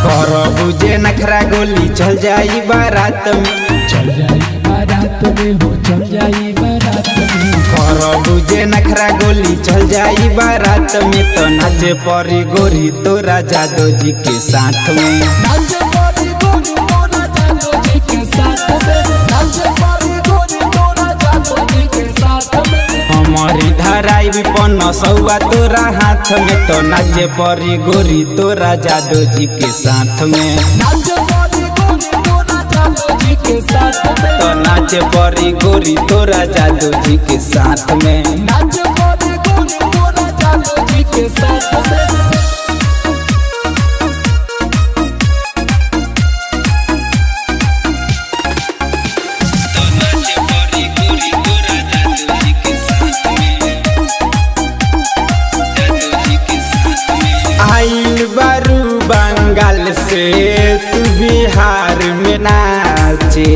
कर बुझे नखरा गोली चल जाई बारात में। चल जाई बारात में हो चल जाई बारात में। कर बुझे नखरा गोली चल जाई बारात में। तो नाचे परी गोरी तो राजा दो जी के साथ में। नाचे भी तोरा हाथ में तो नाच पारी गोरी, तोरा जादू जी के साथ में तो नाचे परी गोरी, तोरा जादो जी के साथ में से तू बिहार में नाचे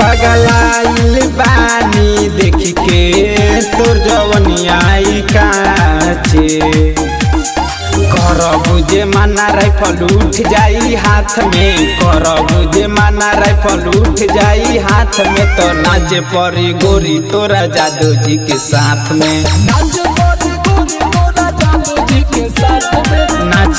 पगलाइल बानी देख के तोर जवनियाई काचे। बुझे माना राइफल उठ जाई हाथ में कर बुझे माना राइफल उठ जाई हाथ में तो नाचे परी गोरी तोरा जादू जी के साथ में।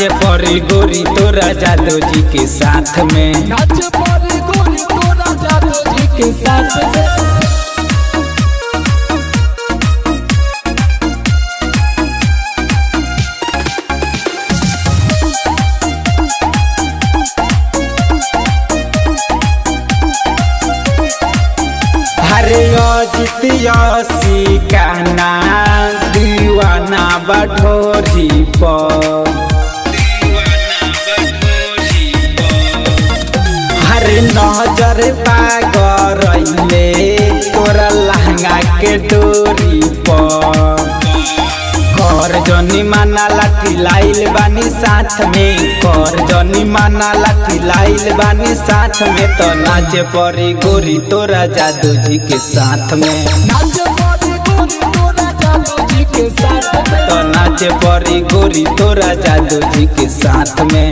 नाचे परी गोरी तोरा जादू जी के साथ में। नाच पारी गोरी तोरा जादू जी के साथ में। हरे अजित यसी कहना दीवाना बठोरी पर। नज़र पागरैले तोरा लहंगा के डोरी पर। जनी माना लाठी लाइल बानी साथ में कर जनी माना लाठी लाइल बानी साथ में। तो नाचे परी गोरी तोरा जादू जी के साथ में। तो नाचे पारी गोरी तोरा जादू जी के साथ में।